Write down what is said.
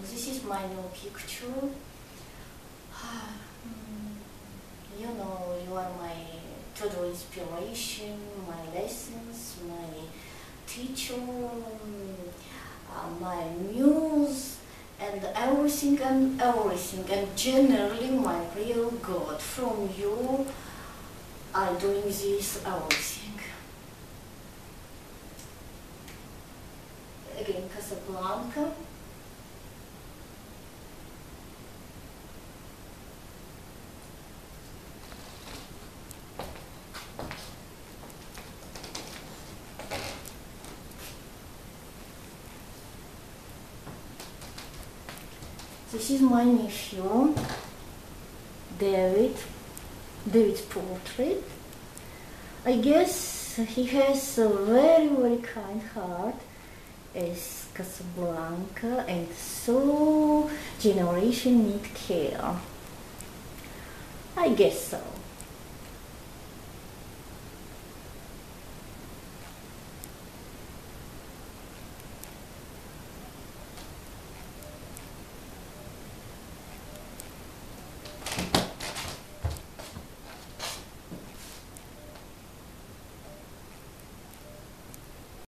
this is my new picture. You know, you are my total inspiration, my lessons, my teacher, uh, my muse, and everything and everything, and generally my real God. From you, I'm doing this everything. Again, Casablanca. This is my nephew, David, David's portrait. I guess he has a very, very kind heart as Casablanca and so generation need care. I guess so.